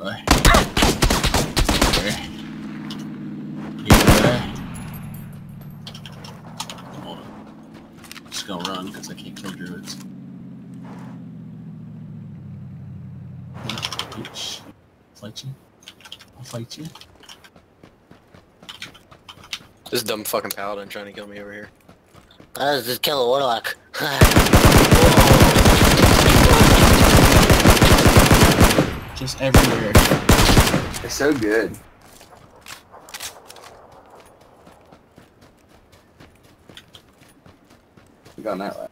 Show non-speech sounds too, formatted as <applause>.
boy. Okay. Yeah. Hold on. Just gonna run because I can't kill druids. Bitch. Fight you. I'll fight you. This dumb fucking paladin trying to kill me over here. Let's just kill a warlock. <laughs> Just everywhere. They're so good. We gone that way.